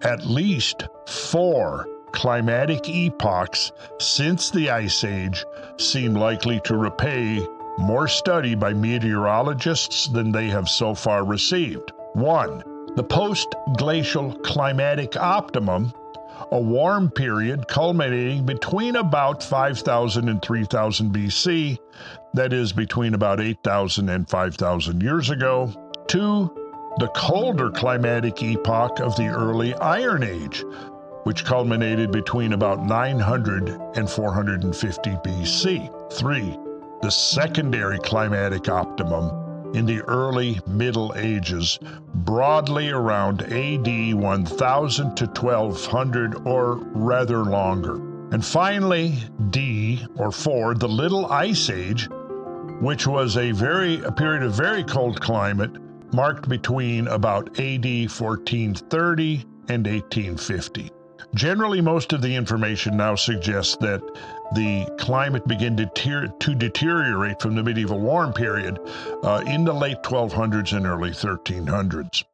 at least four climatic epochs since the Ice Age seem likely to repay more study by meteorologists than they have so far received. 1. The post glacial climatic optimum, a warm period culminating between about 5000 and 3000 BC, that is, between about 8000 and 5000 years ago. 2. The colder climatic epoch of the early Iron Age, which culminated between about 900 and 450 BC. 3 the secondary climatic optimum in the early Middle Ages, broadly around AD 1000 to 1200 or rather longer. And finally, D or 4, the Little Ice Age, which was a very a period of very cold climate marked between about AD 1430 and 1850. Generally, most of the information now suggests that the climate began to, to deteriorate from the medieval warm period uh, in the late 1200s and early 1300s.